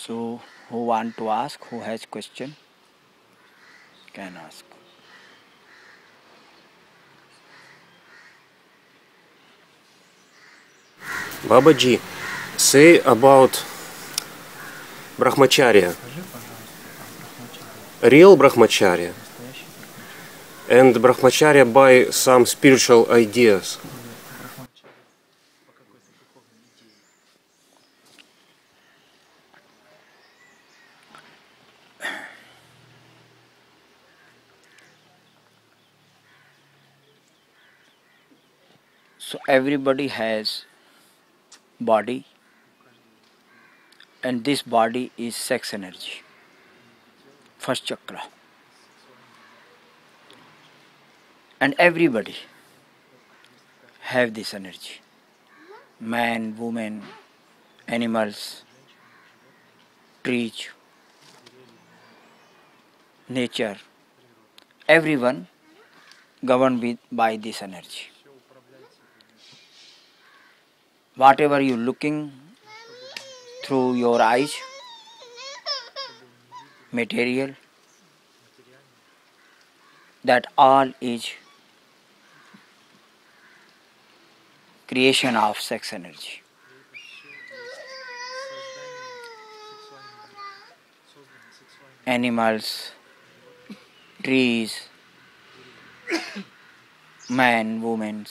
So who want to ask? Who has question? Can ask. Babaji, say about Brahmacharya, real Brahmacharya, and Brahmacharya by some spiritual ideas. So everybody has body and this body is sex energy. First chakra. And everybody have this energy. Man, woman, animals, trees, nature, everyone governed by this energy. Whatever you looking through your eyes, material, that all is creation of sex energy. Animals, trees, man, women,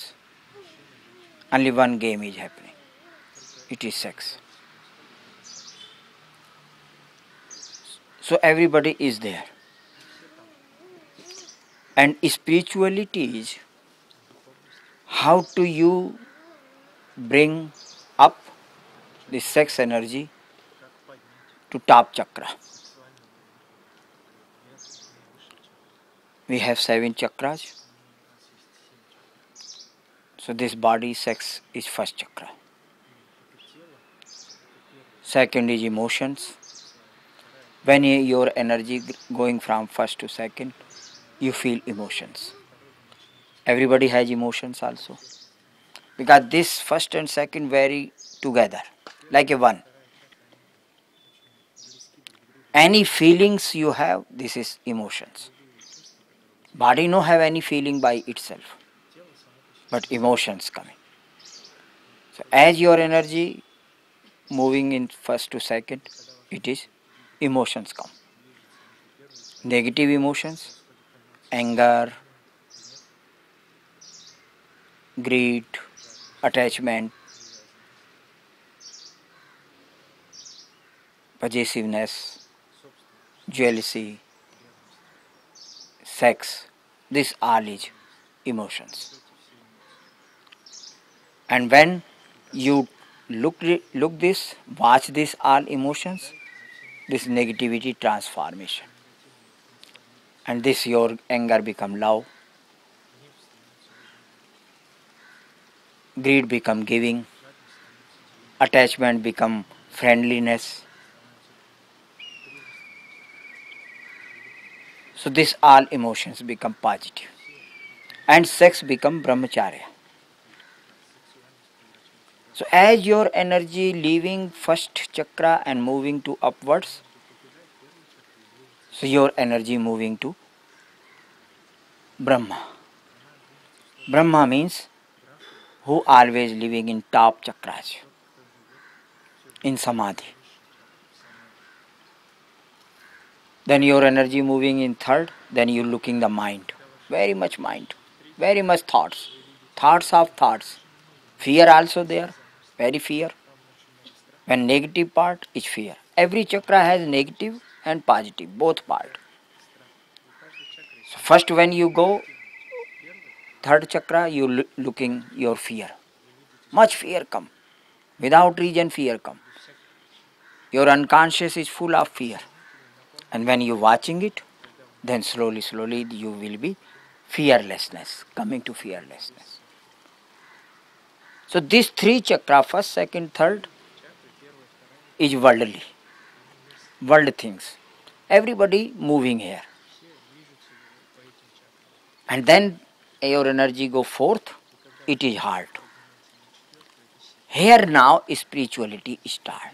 only one game is happening. It is sex. So everybody is there. And spirituality is how do you bring up the sex energy to top chakra. We have seven chakras. So this body sex is first chakra. Second is emotions. When your energy going from first to second, you feel emotions. Everybody has emotions also. Because this first and second vary together, like a one. Any feelings you have, this is emotions. Body no have any feeling by itself, but emotions coming. So as your energy moving in first to second, it is emotions come. Negative emotions, anger, greed, attachment, possessiveness, jealousy, sex, this all is emotions. And when you look look this, watch this all emotions, this negativity transformation. And this your anger become love, greed become giving, attachment become friendliness. So this all emotions become. And sex become brahmacharya. So as your energy leaving first chakra and moving to upwards, so your energy moving to Brahma. Brahma means who always living in top chakras, in samadhi. Then your energy moving in third, then you looking the mind. Very much mind, very much thoughts. Thoughts of thoughts. Fear also there, very fear. When negative part is fear. Every chakra has negative and positive, both part. So first when you go third chakra, you loo- looking your fear. Much fear come. Without reason fear come. Your unconscious is full of fear. And when you watching it, then slowly, slowly you will be fearlessness, coming to fearlessness. So these three chakra, first, second, third, is worldly. World things. Everybody moving here. And then your energy go forth, it is heart. Here now spirituality start.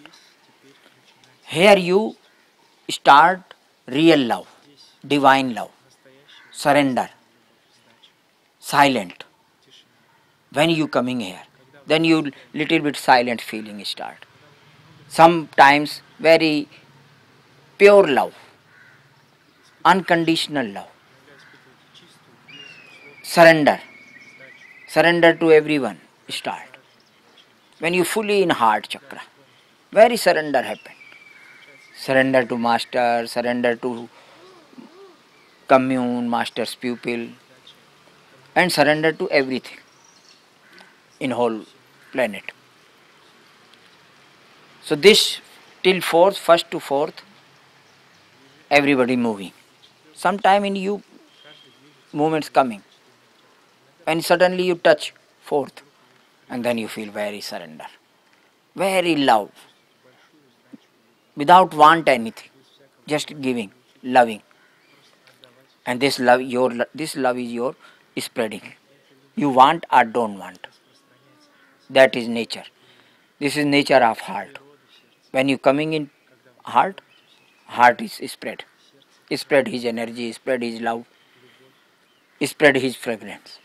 Here you start real love, divine love, surrender, silent. When you coming here, then you little bit silent feeling start. Sometimes very pure love, unconditional love, surrender, surrender to everyone start. When you fully in heart chakra, very surrender happen. Surrender to master, surrender to commune, master's pupil, and surrender to everything in whole planet. So this till fourth, first to fourth, everybody moving. Sometime in you, movements coming, and suddenly you touch fourth, and then you feel very surrender, very love, without want anything, just giving, loving, and this love, your this love is your spreading. You want or don't want. That is nature. This is nature of heart. When you coming in heart, heart is spread. Spread his energy, spread his love, spread his fragrance.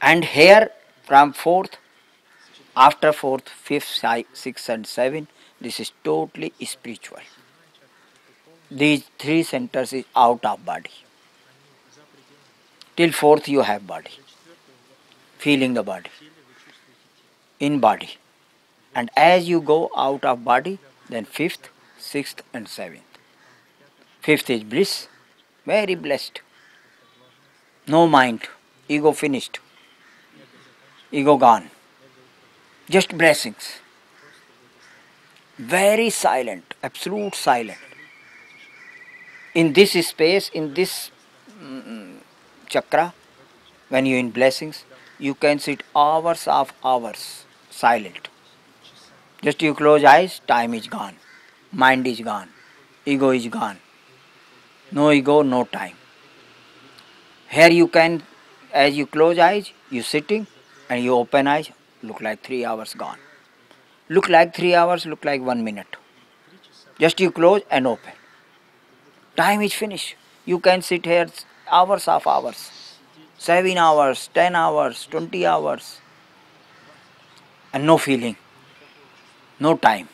And here from fourth, after fourth, fifth, si- sixth, and seventh, this is totally spiritual. These three centers is out of body. Till fourth, you have body, feeling the body, in body. And as you go out of body, then fifth, sixth, and seventh. Fifth is bliss, very blessed. No mind, ego finished, ego gone. Just blessings. Very silent, absolute silent. In this space, in this mm, chakra, when you are in blessings, you can sit hours of hours silent. Just you close eyes, time is gone, mind is gone, ego is gone. No ego, no time. Here you can, as you close eyes, you sitting and you open eyes, look like three hours gone. Look like three hours, look like one minute. Just you close and open. Time is finished. You can sit here hours of hours. Seven hours, ten hours, twenty hours. And no feeling. No time.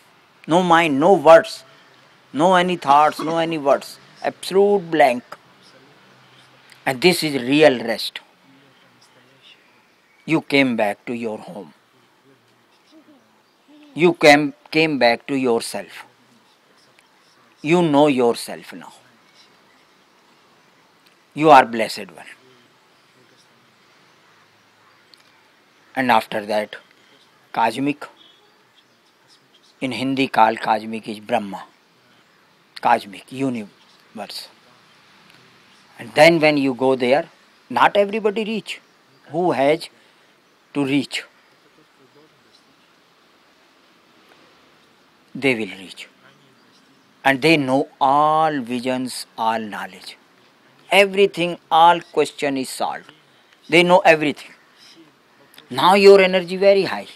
No mind, no words. No any thoughts, no any words. Absolute blank. And this is real rest. You came back to your home. You came, came back to yourself. You know yourself now. You are blessed one. And after that, cosmic. In Hindi, called cosmic is Brahma. Cosmic, universe. And then when you go there, not everybody reach. Who has to reach? They will reach. And they know all visions, all knowledge. Everything, all question is solved. They know everything. Now your energy very high.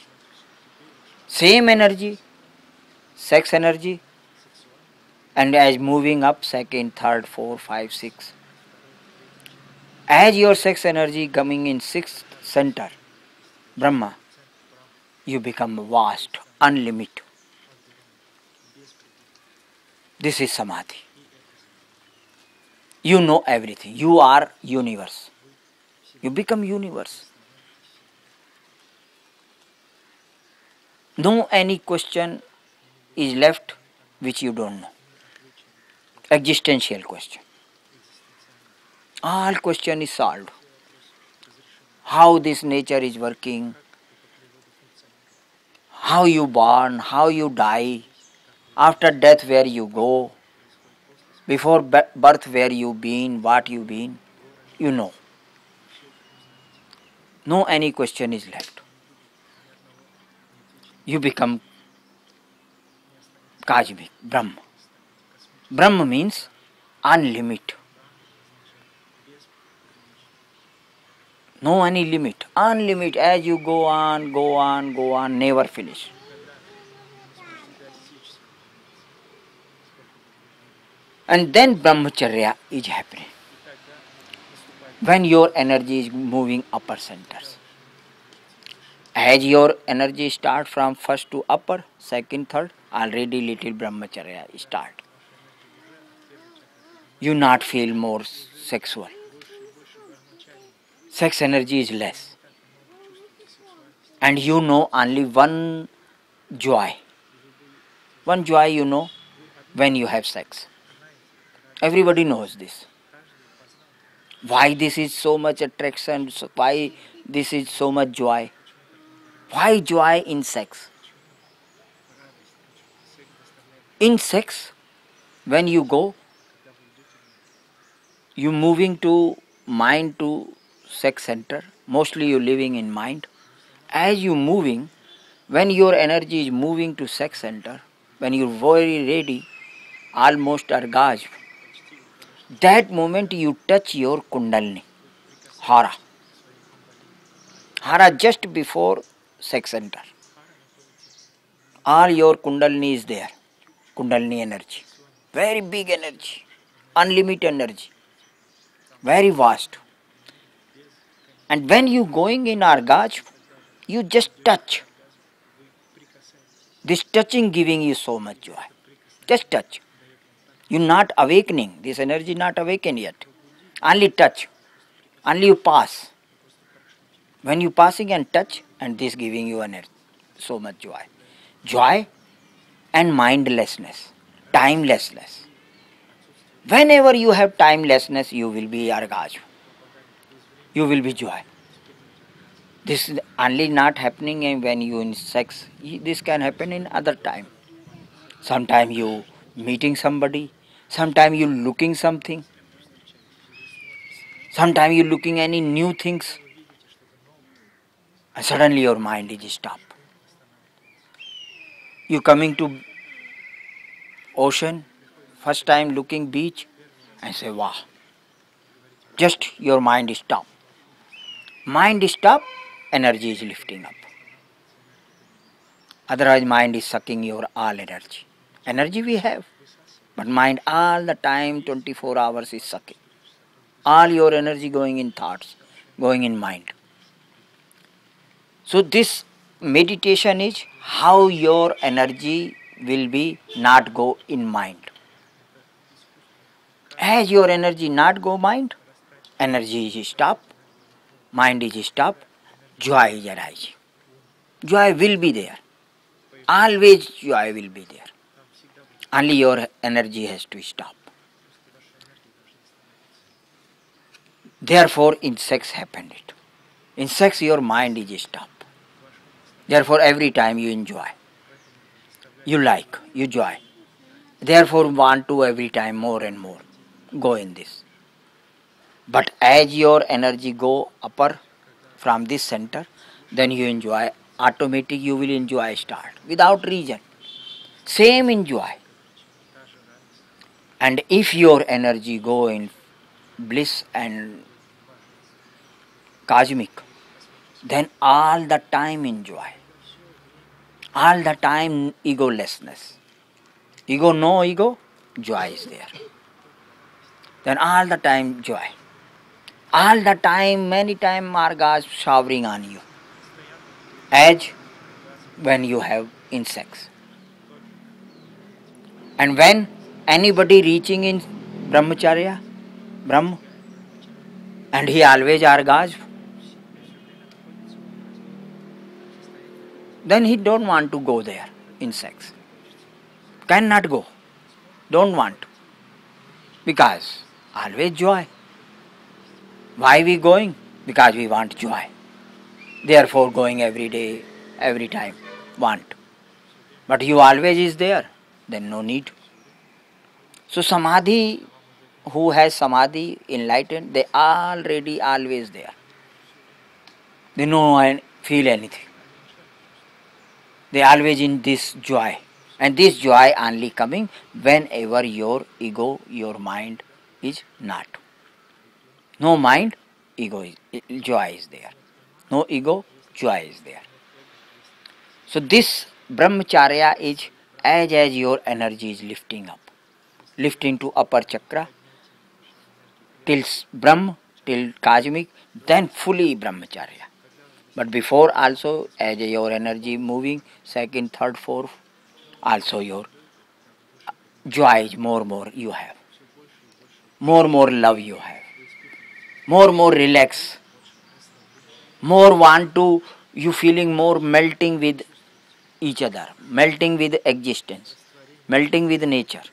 Same energy, sex energy, and as moving up second, third, fourth, five, six. As your sex energy coming in sixth center, Brahma, you become vast, unlimited. This is samadhi. You know everything. You are universe. You become universe. No any question is left which you don't know. Existential question. All question is solved. How this nature is working, how you born, how you die, after death where you go, before birth where you been, what you been, you know. No any question is left you become cosmic Brahma. Brahma means unlimited. No any limit. Unlimited as you go on, go on, go on, never finish. And then Brahmacharya is happening. When your energy is moving upper centers. Has your energy start from first to upper second third already little brahmacharya start you not feel more sexual sex energy is less and you know only one joy one joy you know when you have sex everybody knows this why this is so much attraction why this is so much joy Why joy in sex? In sex, when you go, you moving to mind to sex center, mostly you living in mind. As you moving, when your energy is moving to sex center, when you're very ready, almost orgasm, that moment you touch your kundalini, hara. Hara just before sex center. All your kundalini is there, kundalini energy. Very big energy, unlimited energy, very vast. And when you going in orgasm, you just touch. This touching giving you so much joy. Just touch. You're not awakening. This energy not awakened yet. Only touch. Only you pass. When you passing and touch, and this giving you energy, so much joy. Joy and mindlessness, timelessness. Whenever you have timelessness, you will be orgasm. You will be joy. This is only not happening in- when you in sex. This can happen in other time. Sometime you meeting somebody, sometime you looking something, sometime you looking any new things, and suddenly your mind is stopped. You coming to ocean, first time looking beach, and say wow. Just your mind is stopped. Mind is stopped, energy is lifting up. Otherwise, mind is sucking your all energy. Energy we have, but mind all the time, 24 hours is sucking. All your energy going in thoughts, going in mind. So, this meditation is how your energy will be not go in mind. As your energy not go mind, energy is stop, mind is stop, joy is arising. Joy will be there. Always joy will be there. Only your energy has to stop. Therefore, in sex happened it. In sex, your mind is stop. Therefore, every time you enjoy, you like, you joy. Therefore, want to every time more and more go in this. But as your energy go upper from this center, then you enjoy. Automatic, you will enjoy start without reason. Same enjoy. And if your energy go in bliss and cosmic, then all the time enjoy. All the time egolessness. Ego, no ego, joy is there. Then all the time joy. All the time, many time orgasm showering on you. As when you have insects. And when anybody reaching in brahmacharya, Brahma, and he always orgasm, then he don't want to go there in sex. Cannot go. Don't want. Because always joy. Why we going? Because we want joy. Therefore going every day, every time. Want. But you always is there. Then no need. So samadhi, who has samadhi enlightened, they already always there. They know and feel anything. They always in this joy. And this joy only coming whenever your ego, your mind is not. No mind, ego is joy is there. No ego, joy is there. So this brahmacharya is as as your energy is lifting up, lifting to upper chakra till Brahm, till cosmic, then fully brahmacharya. But before also, as your energy moving, second, third, fourth, also your joy is more, more you have. More, more love you have. More, more relax. More want to, you feeling more melting with each other, melting with existence, melting with nature.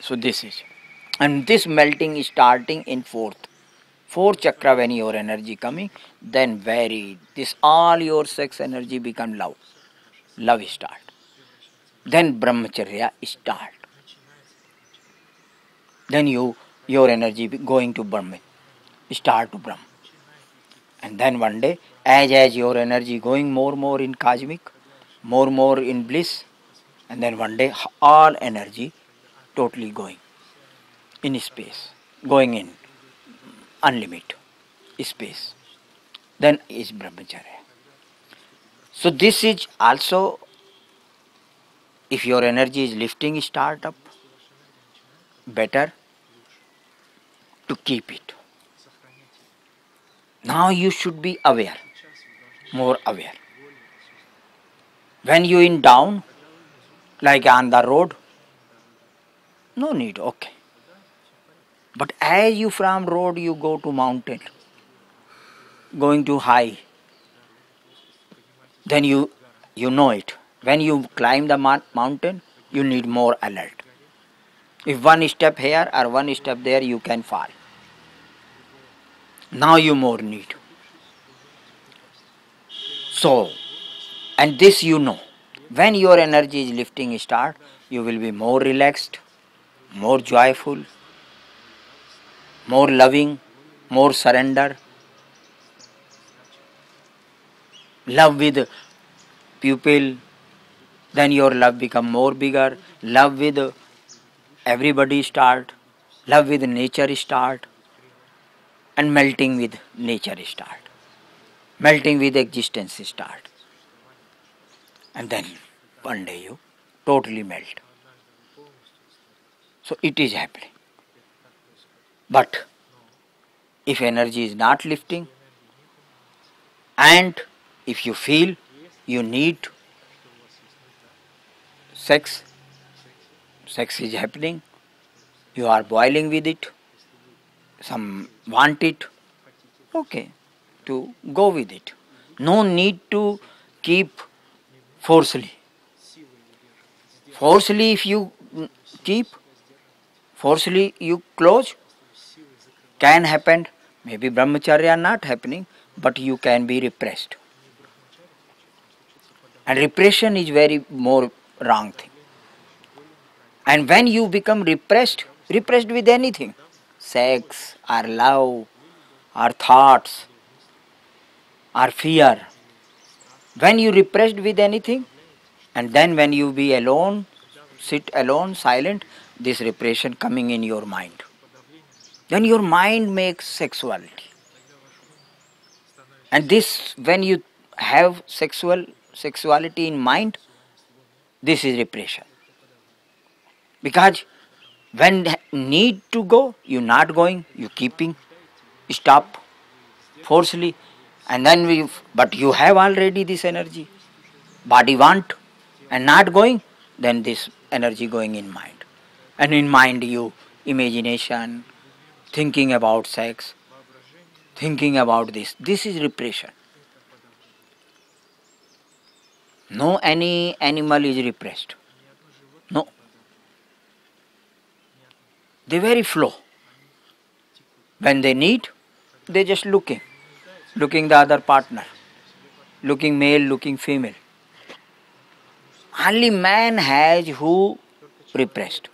So this is, and this melting is starting in fourth. Fourth chakra when your energy coming, then very this all your sex energy become love. Love start. Then brahmacharya start. Then you your energy going to Brahman. Start to Brahm. And then one day, as as your energy going more more in cosmic, more more in bliss, and then one day all energy totally going in space, going in unlimited space. Then is brahmacharya. So this is also if your energy is lifting start up better to keep it. Now you should be aware, more aware. When you in down, like on the road, no need, okay. But as you from road you go to mountain, going to high, then you you know it. When you climb the mountain, you need more alert. If one step here or one step there, you can fall. Now you more need. So, and this you know. When your energy is lifting start, you will be more relaxed, more joyful, more loving, more surrender. Love with pupil, then your love become more bigger. Love with everybody start. Love with nature start. And melting with nature start. Melting with existence start. And then one day you totally melt. So it is happening. But if energy is not lifting, and if you feel you need sex, sex is happening, you are boiling with it, some want it, okay, to go with it. No need to keep forcefully. Forcefully, if you keep, forcefully you close, can happen. Maybe brahmacharya not happening, but you can be repressed. And repression is very more wrong thing. And when you become repressed, repressed with anything, sex or love or thoughts or fear, when you repressed with anything, and then when you be alone, sit alone, silent, this repression coming in your mind. Then your mind makes sexuality. And this, when you have sexual sexuality in mind, this is repression. Because when need to go, you not going, you keeping, stop forcefully, and then we. But you have already this energy. Body want and not going, then this energy going in mind, and in mind you imagination, thinking about sex, thinking about this. This is repression. No any animal is repressed. No. They very flow. When they need, they just looking. Looking the other partner. Looking male, looking female. Only man has who repressed.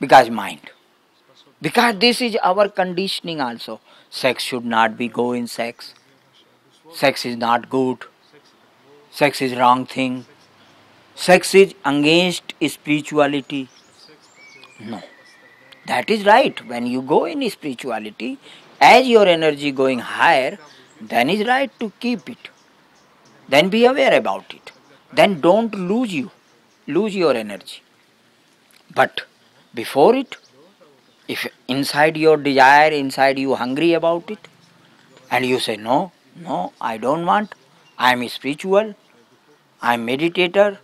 Because mind. Because this is our conditioning also. Sex should not be go in sex. Sex is not good. Sex is wrong thing. Sex is against spirituality. No. That is right. When you go in spirituality, as your energy going higher, then is right to keep it. Then be aware about it. Then don't lose you. Lose your energy. But before it, if inside your desire, inside you hungry about it, and you say, No, no, I don't want, I am spiritual, I am meditator,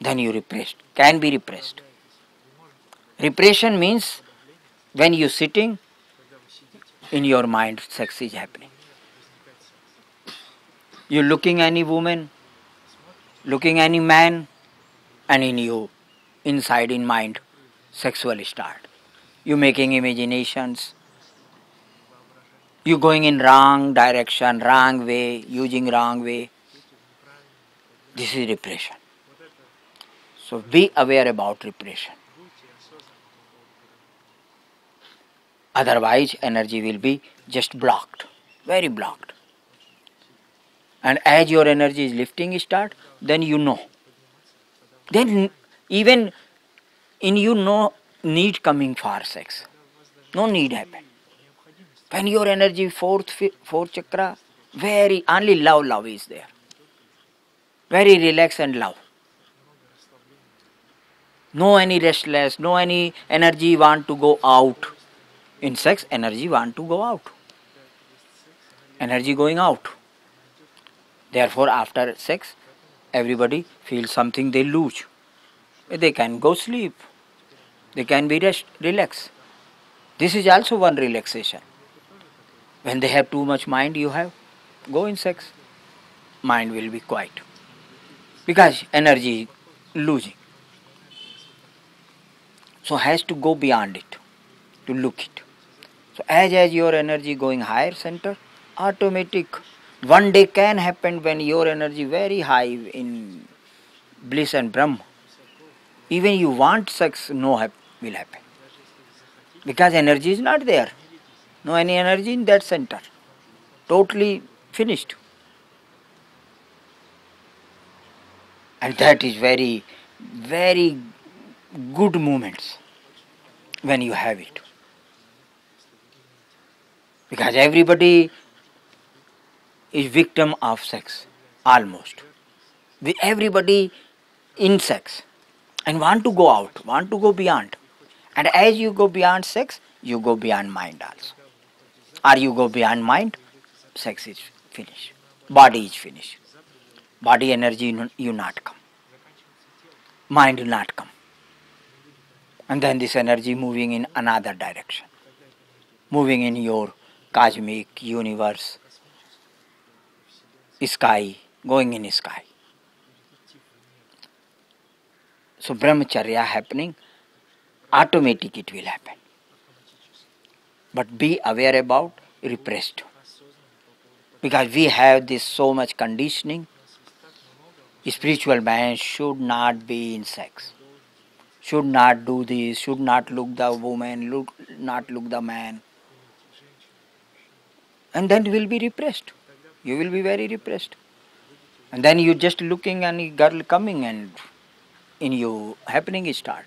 then you repressed, can be repressed. Repression means when you sitting, in your mind sex is happening. You looking any woman, looking any man, and in you, inside in mind, sexual start. You making imaginations. You going in wrong direction, wrong way, using wrong way. This is repression. So be aware about repression. Otherwise, energy will be just blocked, very blocked. And as your energy is lifting start, then you know. Then even in you no need coming for sex. No need happen. When your energy fourth fourth chakra, very only love love is there. Very relaxed and love. No any restless, no any energy want to go out. In sex, energy want to go out. Energy going out. Therefore, after sex, everybody feels something they lose. They can go sleep. They can be rest, relax. This is also one relaxation. When they have too much mind, you have go in sex. Mind will be quiet because energy losing. So has to go beyond it to look it. So as as your energy going higher center, automatic one day can happen when your energy very high in bliss and Brahma. Even you want sex, no hap- will happen. Because energy is not there. No any energy in that center. Totally finished. And that is very, very good moments when you have it. Because everybody is victim of sex, almost. Everybody in sex and want to go out, want to go beyond. And as you go beyond sex, you go beyond mind also. Or you go beyond mind, sex is finished. Body is finished. Body energy you not come. Mind not come. And then this energy moving in another direction. Moving in your cosmic universe, sky, going in sky. So brahmacharya happening, automatic it will happen. But be aware about repressed. Because we have this so much conditioning. Spiritual man should not be in sex. Should not do this, should not look the woman, look not look the man. And then will be repressed. You will be very repressed. And then you just looking any girl coming and in you happening is start.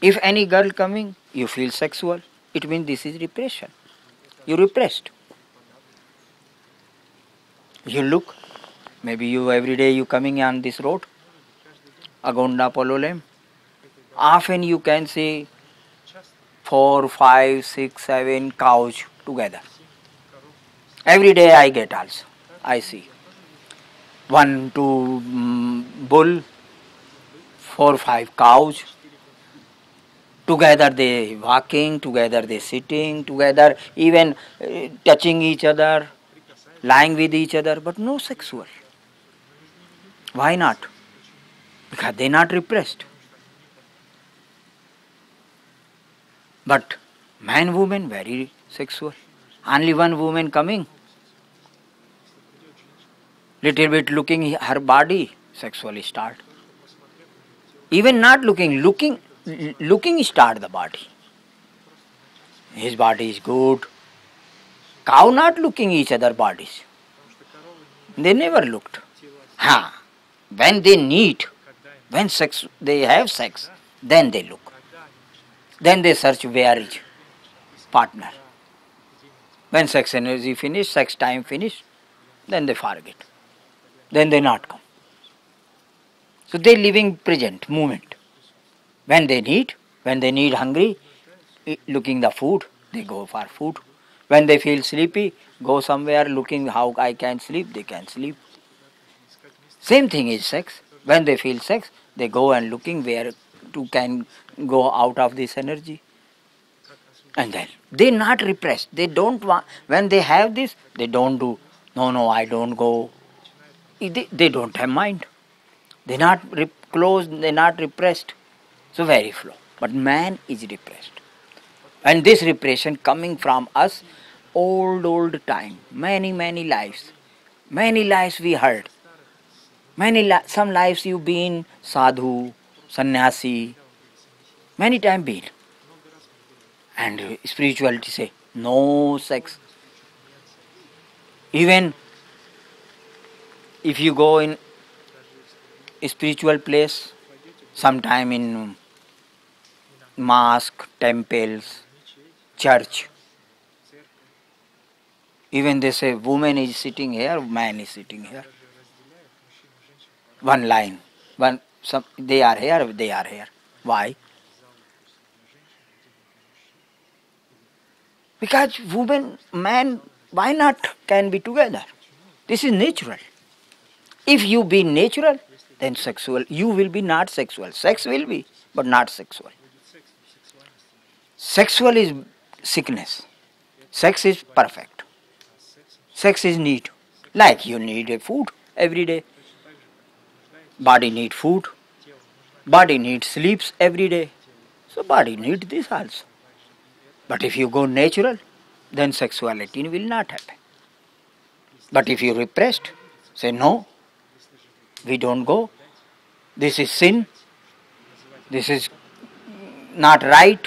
If any girl coming, you feel sexual, it means this is repression. You repressed. You look, maybe you every day you coming on this road, Agonda Palolem. Often you can see four, five, six, seven cows together. Every day I get also. I see. One two bull four five cows together they walking together they sitting together even touching each other lying with each other but no sexual why not because they not repressed but man women very sexual only one women coming Little bit looking her body, sexually start. Even not looking, looking, looking start the body. His body is good. Cow not looking each other bodies. They never looked. Ha! When they need, when sex, they have sex, then they look. Then they search where is partner. When sex energy finish, sex time finish, then they forget. Then they not come. So they living present moment. When they need, when they need hungry, eh, looking the food, they go for food. When they feel sleepy, go somewhere looking how I can sleep, they can sleep. Same thing is sex. When they feel sex, they go and looking where to can go out of this energy. And then they not repressed. They don't want when they have this, they don't do. No, no, I don't go. They, they don't have mind. They're not rep- closed. They're not repressed. So very flow. But man is repressed. And this repression coming from us old, old time. Many, many lives. Many lives we heard. Many li- some lives you've been sadhu, sannyasi. Many time been. And spirituality say no sex. Even if you go in spiritual place, sometime in mosque, temples, church. Even they say woman is sitting here, man is sitting here. One line. One some they are here, they are here. Why? Because woman, man, why not can be together? This is natural. If you be natural, then sexual, you will be not sexual. Sex will be, but not sexual. Sexual is sickness. Sex is perfect. Sex is need. Like you need a food every day. Body need food. Body need sleeps every day. So body need this also. But if you go natural, then sexuality will not happen. But if you repressed, say no, we don't go. This is sin. This is not right.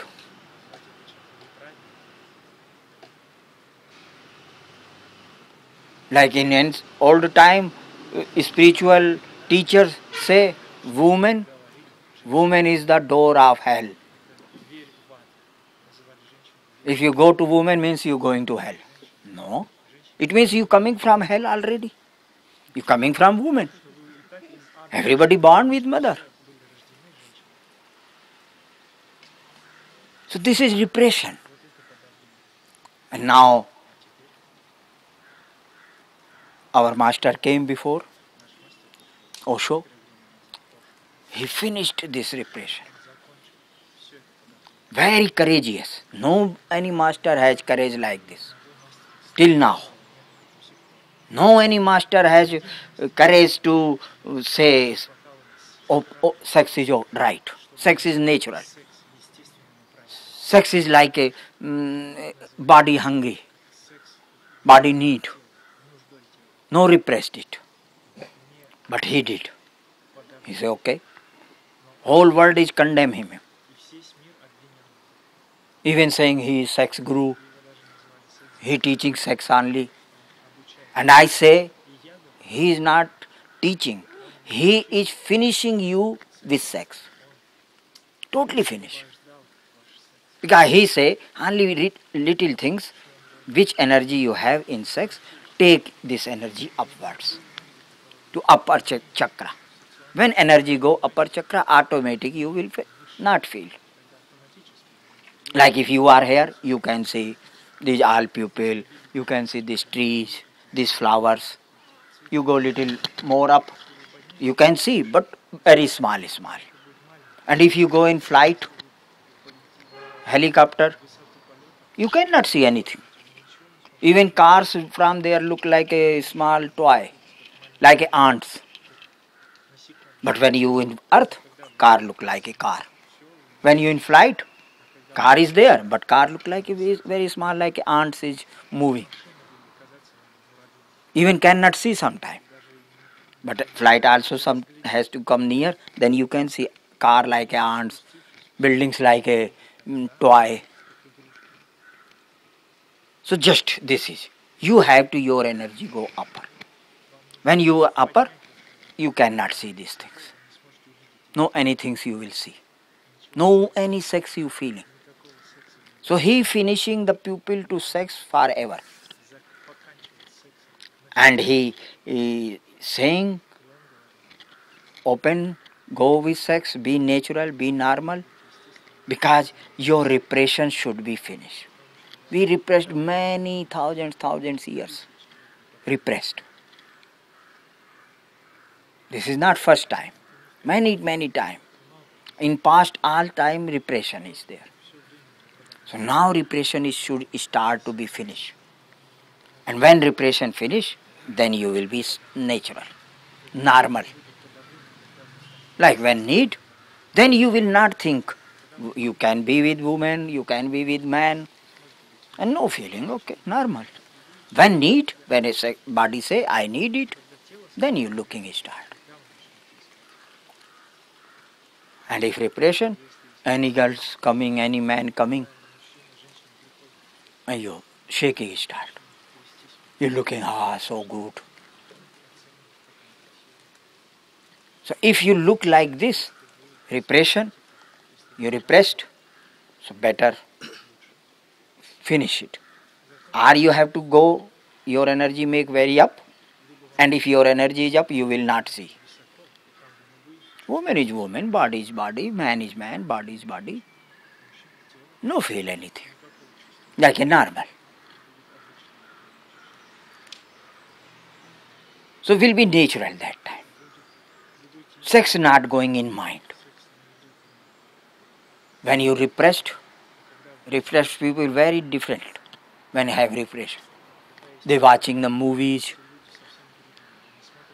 Like in an old time, uh, spiritual teachers say, woman, woman is the door of hell. If you go to woman means you going to hell. No. It means you coming from hell already. You coming from woman. Everybody born with mother. So this is repression. And now our master came before Osho. He finished this repression. Very courageous. No any master has courage like this. Till now. No any master has courage to say oh, oh, sex is right. Sex is natural. Sex is like a mm, body hungry, body need. No repressed it. But he did. He said, okay. Whole world is condemn him. Even saying he is sex guru, he teaching sex only. And I say he is not teaching. He is finishing you with sex. Totally finished. Because he say only little things which energy you have in sex, take this energy upwards to upper ch- chakra. When energy go upper chakra, automatic you will not feel. Like if you are here, you can see these all pupil, you can see these trees, these flowers. You go little more up, you can see, but very small, small. And if you go in flight, helicopter, you cannot see anything. Even cars from there look like a small toy, like ants. But when you in earth, car look like a car. When you in flight, car is there, but car look like a very- very small, like ants is moving. Even cannot see sometime. But flight also some has to come near, then you can see car like a ants, buildings like a mm, toy. So just this is you have to your energy go upper. When you are upper, you cannot see these things. No any things you will see. No any sex you feeling. So he finishing the pupil to sex forever. And he, he saying open Go with sex, be natural, be normal, because your repression should be finished. We repressed many thousands, thousands years. Repressed. This is not first time. Many, many time. In past all time repression is there. So now repression is, should start to be finished. And when repression finish, then you will be natural, normal. Like when need, then you will not think you can be with woman, you can be with man, and no feeling, okay, normal. When need, when a body say I need it, then you looking start. And if repression, any girls coming, any man coming, and you shaking start. You're looking, ah, so good. So if you look like this, repression, you repressed, so better finish it. Or you have to go, your energy make very up, and if your energy is up, you will not see. Woman is woman, body is body, man is man, body is body. No feel anything. Like a normal. So will be natural that time. Sex not going in mind. When you repressed, repressed people very different when have repression. They watching the movies,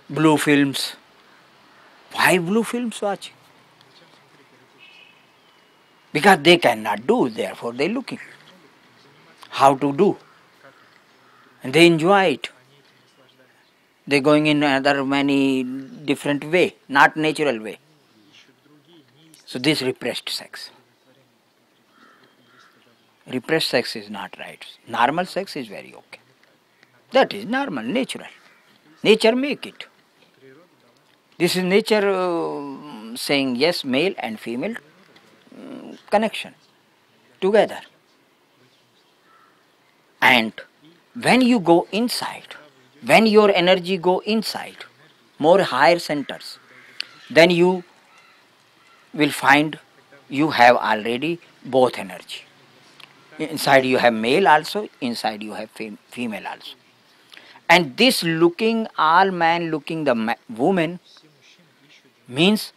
blue films. Why blue films watching? Because they cannot do, therefore they looking. How to do. And they enjoy it. They're going in another many different way, not natural way. So this repressed sex. Repressed sex is not right. Normal sex is very okay. That is normal, natural. Nature make it. This is nature uh, saying yes, male and female um, connection together. And when you go inside, when your energy go inside more higher centers then you will find you have already both energy. Inside you have male also inside you have fem- female also. And this looking all man looking the ma- woman means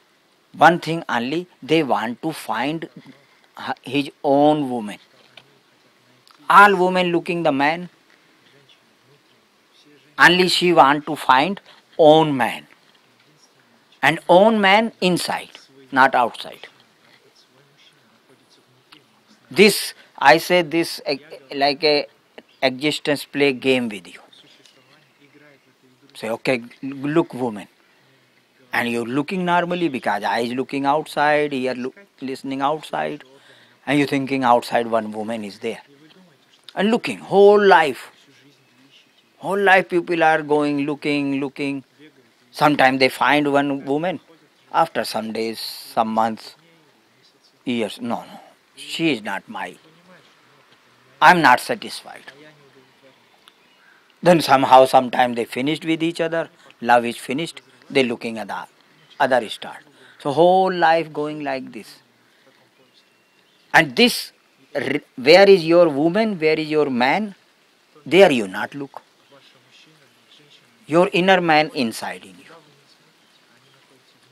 one thing only they want to find his own woman. All women looking the man only she want to find own man. And own man inside, not outside. This, I say this eh, like a existence play game with you. Say, okay, look woman. And you're looking normally because eyes looking outside, ear look, listening outside, and you're thinking outside one woman is there. And looking, whole life Whole life people are going, looking, looking. Sometimes they find one woman. After some days, some months, years, no, no, she is not my. I'm not satisfied. Then somehow, sometime they finished with each other. Love is finished. They looking at the other start. So whole life going like this. And this, where is your woman? Where is your man? There you not look your inner man inside in you,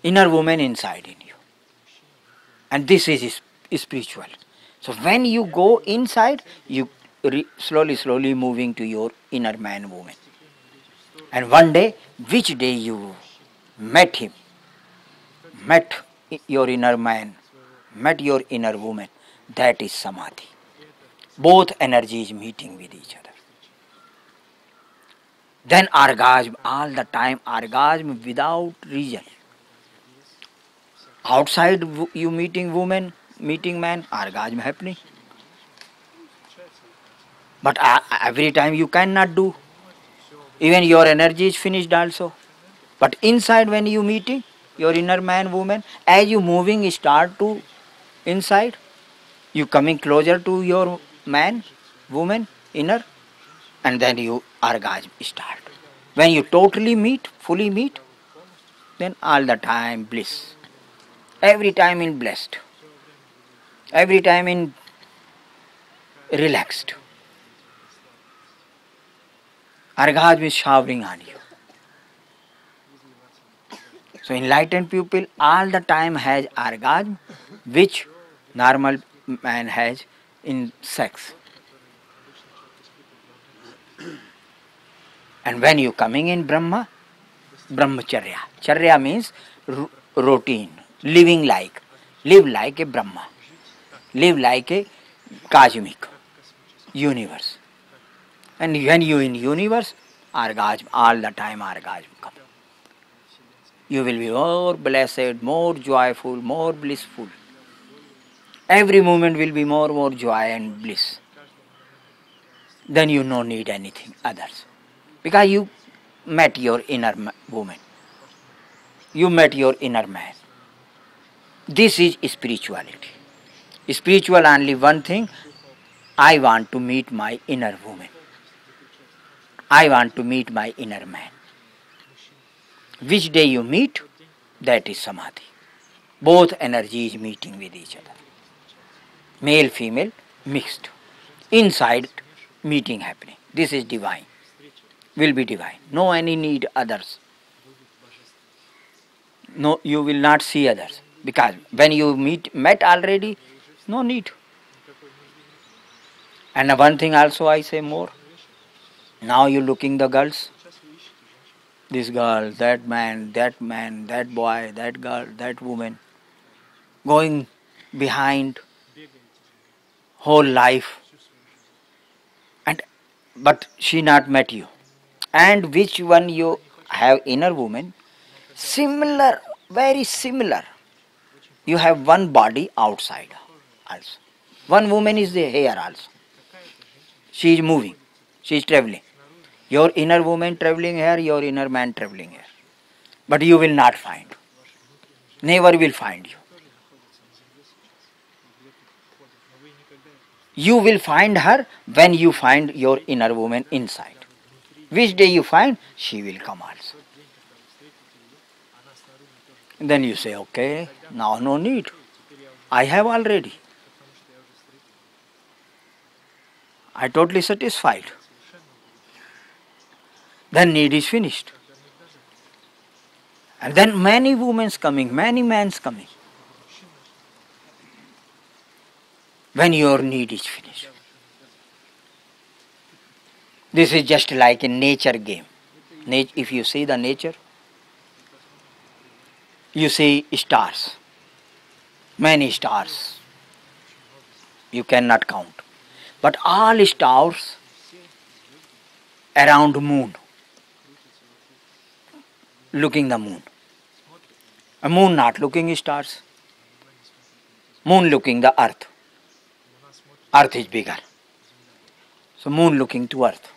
inner woman inside in you. And this is spiritual. So when you go inside, you re- slowly, slowly moving to your inner man, woman. And one day, which day you met him, met your inner man, met your inner woman, that is samadhi. Both energies meeting with each other. Then orgasm all the time orgasm without reason outside you meeting women meeting man orgasm happening but every time you can not do even your energy is finished also but inside when you meeting your inner man women as you moving start to inside you coming closer to your man women inner and then you orgasm start. When you totally meet, fully meet, then all the time bliss. every time in blessed, every time in relaxed. Orgasm is showering on you. So enlightened pupil all the time has orgasm which normal man has in sex. And when you coming in Brahma, Brahmacharya. Charya means ru- routine, living like, live like a Brahma, live like a cosmic universe. And when you in universe, orgasm, all the time orgasm. You will be more blessed, more joyful, more blissful. Every moment will be more, more joy and bliss. Then you no need anything others. Because you met your inner woman. You met your inner man. This is spirituality. Spiritual only one thing. I want to meet my inner woman. I want to meet my inner man. Which day you meet, that is samadhi. Both energies meeting with each other. Male, female, mixed. Inside meeting happening. This is divine. Will be divine. No any need others. No, you will not see others. Because when you meet met already, no need. And one thing also I say more. Now you looking the girls. This girl, that man, that man, that boy, that girl, that woman. Going behind whole life. And but she not met you. And which one you have inner woman, similar, very similar. You have one body outside also. One woman is there here also. She is moving. She is traveling. Your inner woman traveling here, your inner man traveling here. But you will not find. Never will find you. You will find her when you find your inner woman inside. Which day you find, she will come also. Then you say, okay, now no need. I have already. I totally satisfied. Then need is finished. And then many women's coming, many men's coming. When your need is finished. This is just like a nature game. Nat- If you see the nature, you see stars, many stars. You cannot count. But all stars around moon, looking the moon. A moon not looking stars. Moon looking the earth. Earth is bigger. So moon looking to earth.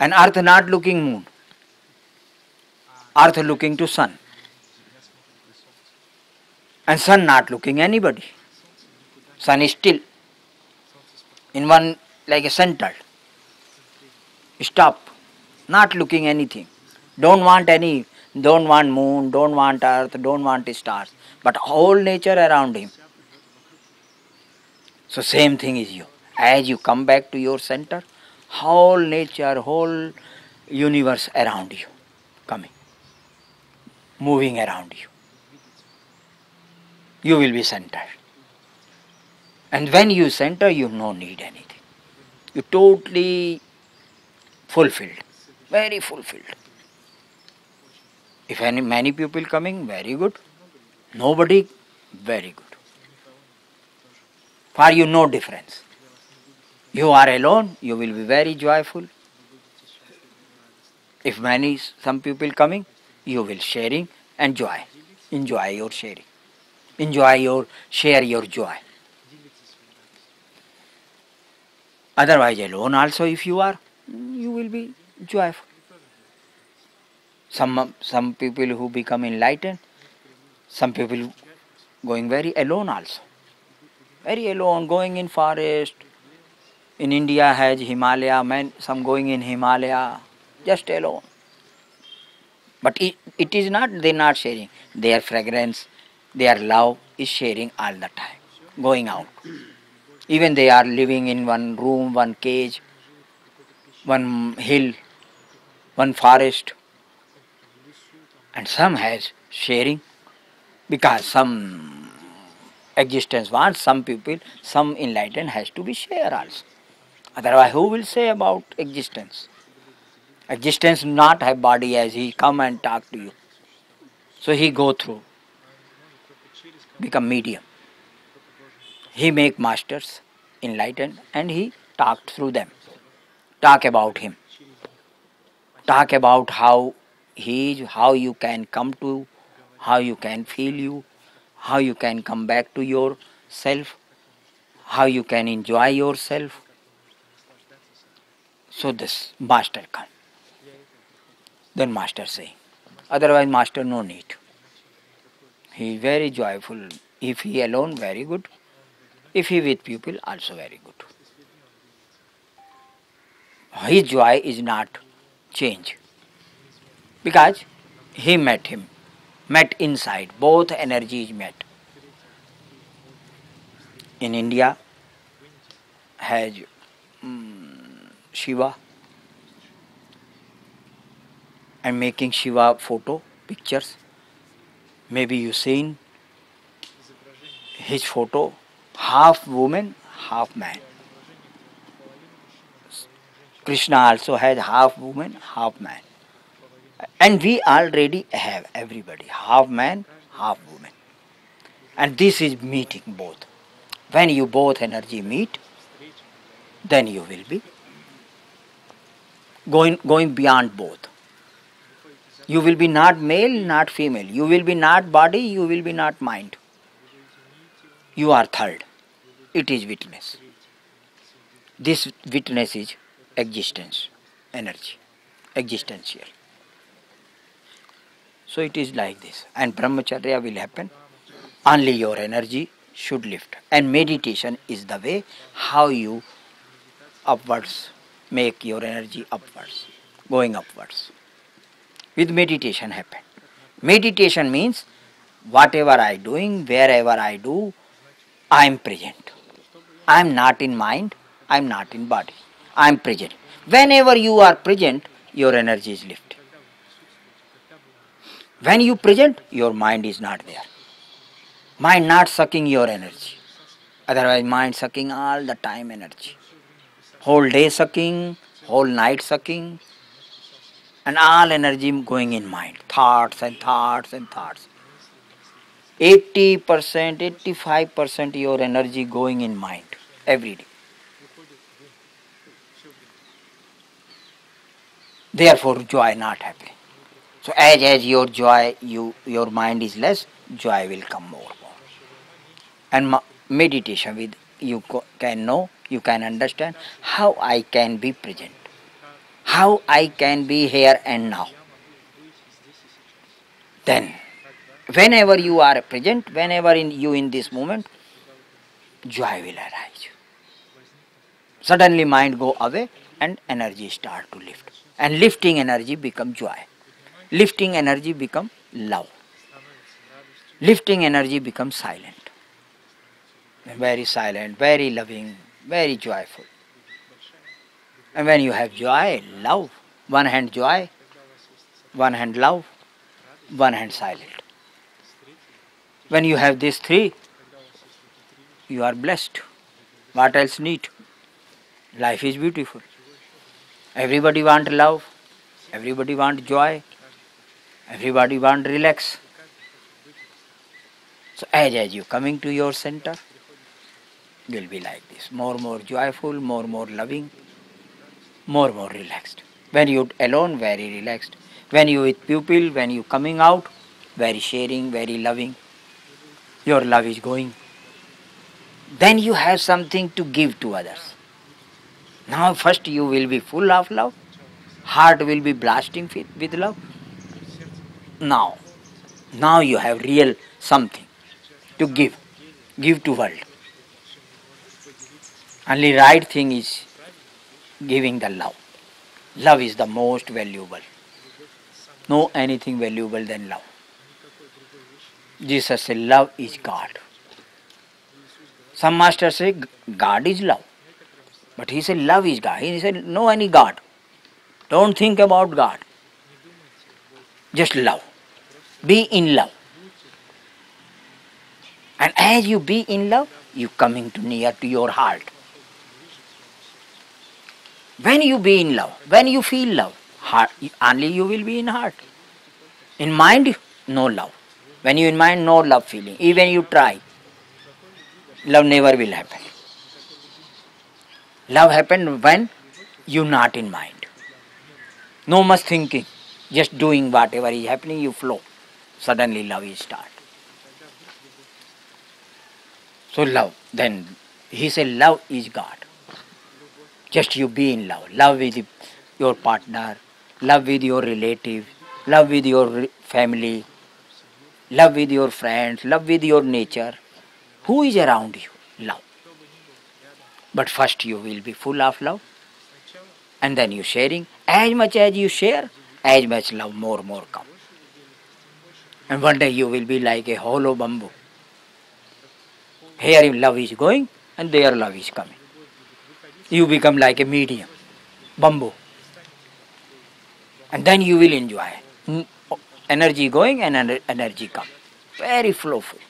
And earth not looking moon. Earth looking to sun. And sun not looking anybody. Sun is still in one like a center. Stop. Not looking anything. Don't want any don't want moon, don't want earth, don't want stars. But whole nature around him. So same thing is you. As you come back to your center, whole nature, whole universe around you coming, moving around you. You will be centered. And when you center, you no need anything. You totally fulfilled, very fulfilled. If any many people coming, very good. Nobody, very good. For you, no difference. You are alone, you will be very joyful. If many, some people coming, you will sharing and joy. Enjoy your sharing. Enjoy your, share your joy. Otherwise, alone also, if you are, you will be joyful. Some, some people who become enlightened, some people going very alone also. Very alone, going in forest. In India has Himalaya, man, some going in Himalaya, just alone. But it, it is not, they are not sharing. Their fragrance, their love is sharing all the time, going out. Even they are living in one room, one cage, one hill, one forest, and some has sharing because some existence wants some people, some enlightened has to be share also. Otherwise, who will say about existence? Existence not have body as he come and talk to you. So he go through, become medium. He make masters, enlightened, and he talked through them. Talk about him. Talk about how he is, how you can come to, how you can feel you, how you can come back to yourself, how you can enjoy yourself. So this master come. Then master say. Otherwise master no need. He very joyful. If he alone, very good. If he with people, also very good. His joy is not change. Because he met him, met inside, both energies met. In India has mm, Shiva and making Shiva photo, pictures. Maybe you seen his photo, half woman, half man. Krishna also has half woman, half man. And we already have everybody, half man, half woman. And this is meeting both. When you both energy meet, then you will be going, going beyond both. You will be not male, not female. You will be not body, you will be not mind. You are third. It is witness. This witness is existence, energy, existential. So it is like this. And brahmacharya will happen. Only your energy should lift. And meditation is the way how you upwards make your energy upwards, going upwards. With meditation happen. Meditation means whatever I doing, wherever I do, I am present. I am not in mind, I am not in body. I am present. Whenever you are present, your energy is lifted. When you present, your mind is not there. Mind not sucking your energy. Otherwise, mind sucking all the time energy. Whole day sucking, whole night sucking, and all energy going in mind. Thoughts and thoughts and thoughts. 80%, 85% your energy going in mind every day. Therefore, joy not happening. So as as your joy, you your mind is less, joy will come more more. And meditation with you can know, you can understand how I can be present, how I can be here and now. Then, whenever you are present, whenever in you in this moment, joy will arise. Suddenly mind go away and energy start to lift. And lifting energy become joy. Lifting energy become love. Lifting energy become silent. Very silent, very loving, very joyful. And when you have joy, love, one hand joy, one hand love, one hand silent. When you have these three, you are blessed. What else need? Life is beautiful. Everybody want love, everybody want joy, everybody want relax. So as as you coming to your center, will be like this. More more joyful, more more loving, more more relaxed. When you alone, very relaxed. When you with pupil when you coming out, very sharing, very loving. Your love is going. Then you have something to give to others. Now first you will be full of love, heart will be blasting with love. Now, now you have real something to give, give to world. Only right thing is giving the love. Love is the most valuable. No anything valuable than love. Jesus said, Love is God. Some masters say God is love. But he said, Love is God. He said, No any God. Don't think about God. Just love. Be in love. And as you be in love, you coming to near to your heart. When you be in love, when you feel love, heart, only you will be in heart. In mind, no love. When you in mind, no love feeling. Even you try, love never will happen. Love happen when you not in mind. No much thinking, just doing whatever is happening, you flow. Suddenly love is start. So love, then he said love is God. Just you be in love. Love with your partner, love with your relative, love with your family, love with your friends, love with your nature. Who is around you? Love. But first you will be full of love and then you sharing. As much as you share, as much love more more come. And one day you will be like a hollow bamboo. Here love is going and there love is coming. You become like a medium, bamboo. And then you will enjoy. Energy going and energy come. Very flowful.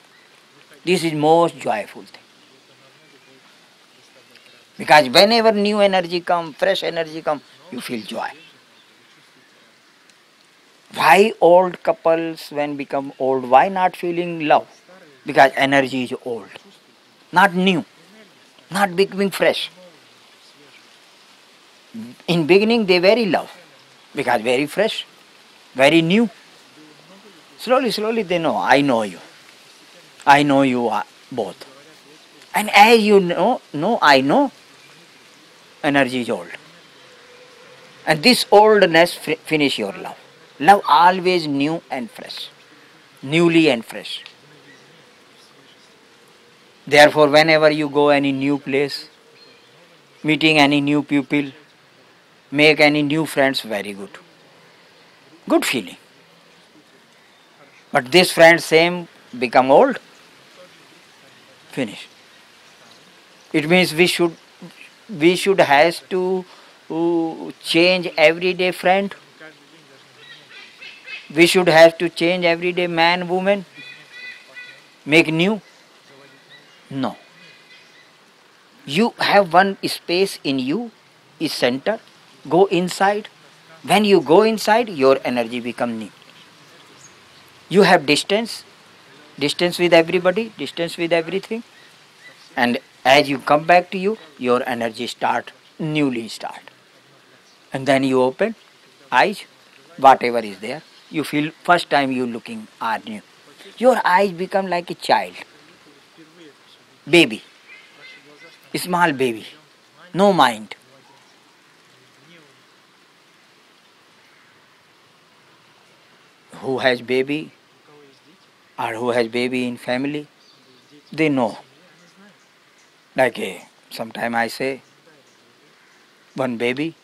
This is most joyful thing. Because whenever new energy come, fresh energy come, you feel joy. Why old couples when become old, why not feeling love? Because energy is old, not new, not becoming fresh. In beginning they very love, because very fresh, very new. Slowly, slowly they know, I know you. I know you are both. And as you know, know, I know, energy is old. And this oldness fi- finish your love. Love always new and fresh. Newly and fresh. Therefore, whenever you go any new place, meeting any new people, make any new friends, very good. Good feeling. But this friend same become old, finish. It means we should we should has to uh, change everyday friend. We should have to change everyday man, woman, make new. No. You have one space in you, is center. Go inside. When you go inside, your energy become new. You have distance, distance with everybody, distance with everything, and as you come back to you, your energy start newly start, and then you open eyes, whatever is there. You feel first time you looking are new. Your eyes become like a child, baby, small baby, no mind. Who has baby or who has baby in family, they know. Like a, sometime I say, one baby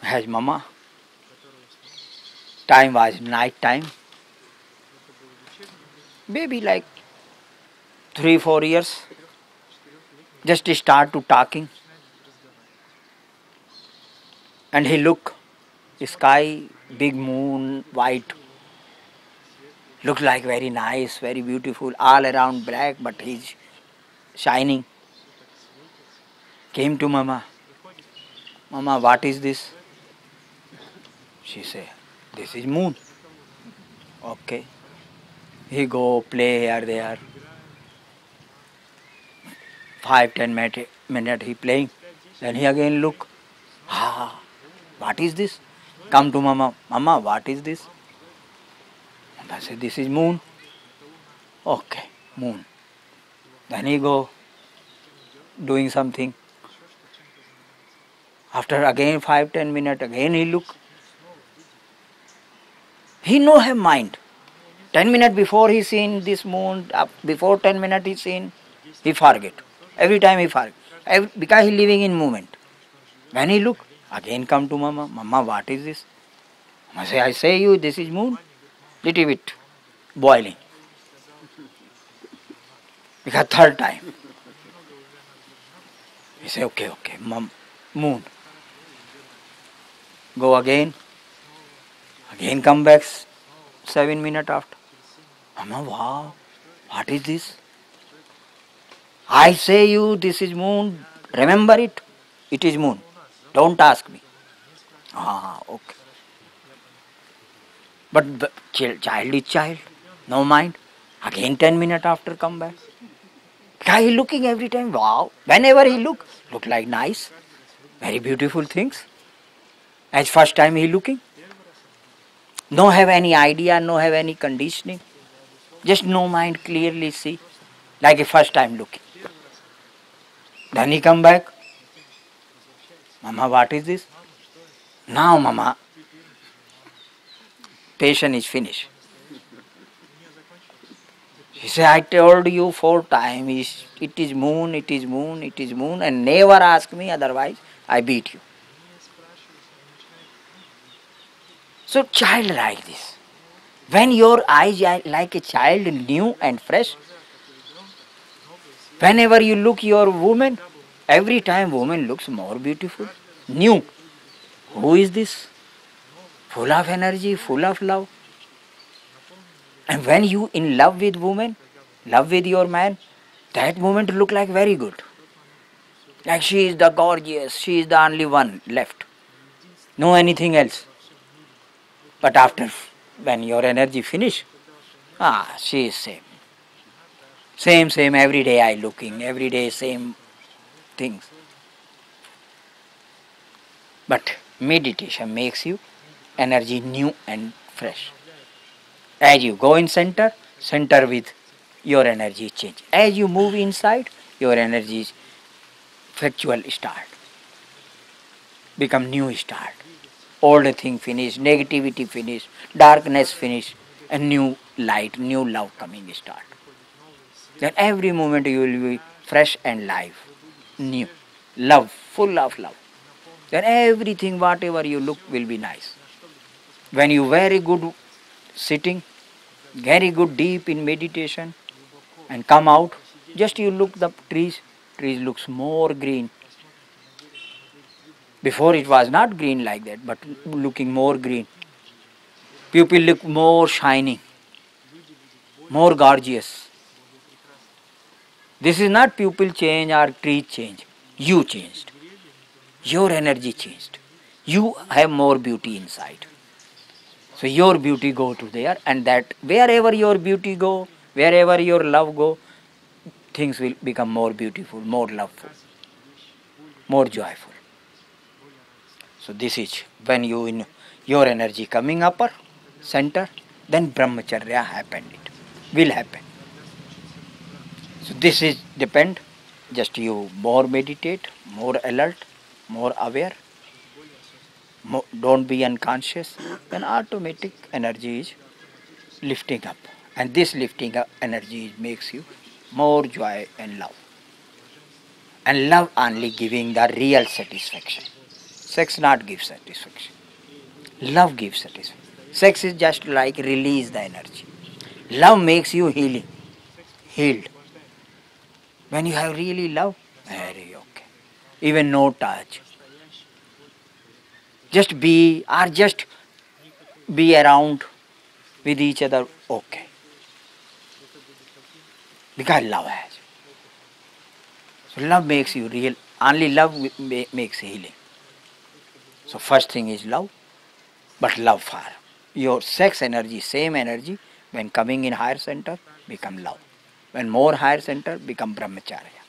has mama. Time was night time. Baby like three, four years. Just start to talking. And he look, sky, big moon, white. Look like very nice, very beautiful, all around black, but he's shining. Came to Mama. Mama, what is this? She say, this is moon. Okay. He go play here, there. Five, ten minute, minute he playing. Then he again look. Ah, what is this? Come to Mama. Mama, what is this? And I said, this is moon. Okay, moon. Then he go doing something. After again five, ten minutes, again he look. He no have mind. Ten minutes before he seen this moon, before ten minutes he seen, he forget. Every time he forget. Every, because he living in moment. When he look, again come to mama. Mama, what is this? I say, I say you, this is moon. Little bit boiling. Because third time. He say, okay, okay, mom, moon. Go again. Again come back seven minutes after. Mama, wow, what is this? I say you, this is moon. Remember it? It is moon. Don't ask me. Ah, okay. But child is child. No mind. Again 10 minutes after come back. Guy looking every time. Wow. Whenever he look, look like nice. Very beautiful things. As first time he looking. No have any idea, no have any conditioning. Just no mind clearly see. Like a first time looking. Then he come back. Mama, what is this? Now, Mama, patient is finished. She said, I told you four times, it is moon, it is moon, it is moon, and never ask me, otherwise I beat you. So, child like this. When your eyes are like a child, new and fresh, whenever you look your woman, every time woman looks more beautiful, new. Who is this? Full of energy, full of love. And when you in love with woman, love with your man, that moment look like very good. Like she is the gorgeous, she is the only one left. No anything else. But after when your energy finish, ah, she is same. Same, same, every day I looking, every day same things. But meditation makes you energy new and fresh. As you go in center, center with your energy change. As you move inside, your energy is factual start. Become new start. Old thing finish, negativity finish, darkness finish, and new light, new love coming start. Then every moment you will be fresh and live, new, love, full of love. Then everything, whatever you look, will be nice. When you very good sitting, very good deep in meditation, and come out, just you look the trees, trees looks more green. Before it was not green like that, but looking more green. People look more shining, more gorgeous. This is not pupil change or tree change. You changed. Your energy changed. You have more beauty inside. So your beauty go to there and that wherever your beauty go, wherever your love go, things will become more beautiful, more loveful, more joyful. So this is when you in your energy coming upper center, then brahmacharya happened. It will happen. So this is depend. Just you more meditate, more alert, more aware. Mo- don't be unconscious. Then automatic energy is lifting up, and this lifting up energy makes you more joy and love. And love only giving the real satisfaction. Sex not give satisfaction. Love gives satisfaction. Sex is just like release the energy. Love makes you healing, healed. When you have really love, very okay. Even no touch. Just be or just be around with each other, okay. Because love has. So love makes you real. Only love makes healing. So first thing is love, but love for your sex energy, same energy, when coming in higher center, become love. When more higher center, become brahmacharya.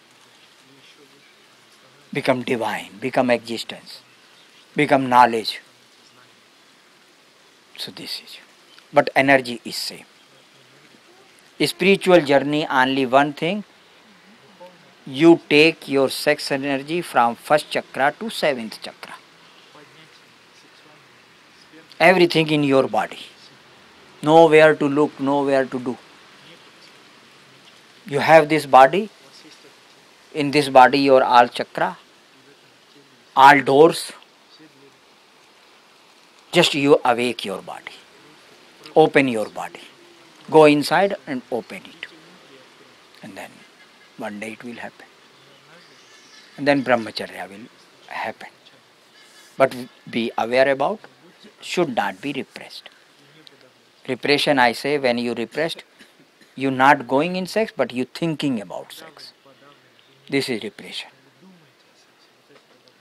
Become divine, become existence, become knowledge. So this is. But energy is same. Spiritual journey only one thing. You take your sex energy from first chakra to seventh chakra. Everything in your body. Nowhere to look, nowhere to do. You have this body. In this body, your all chakra, all doors. Just you awake your body. Open your body. Go inside and open it. And then one day it will happen. And then brahmacharya will happen. But be aware about should not be repressed. Repression, I say, when you repressed, you not going in sex, but you thinking about sex. This is repression.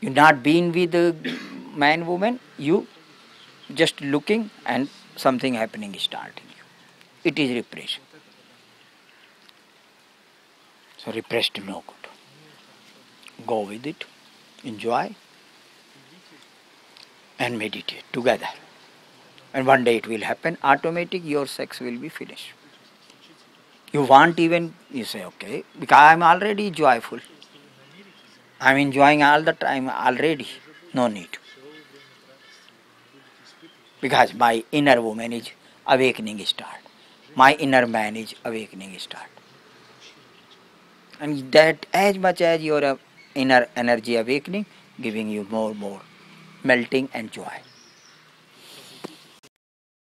You not being with the man, woman, you just looking and something happening is starting you. It is repression. So repressed no good. Go with it, enjoy, and meditate together. And one day it will happen, automatic your sex will be finished. You want even, you say, okay, because I am already joyful. I am enjoying all the time already. No need. Because my inner woman is awakening start. My inner man is awakening start. And that as much as your inner energy awakening, giving you more, more melting and joy.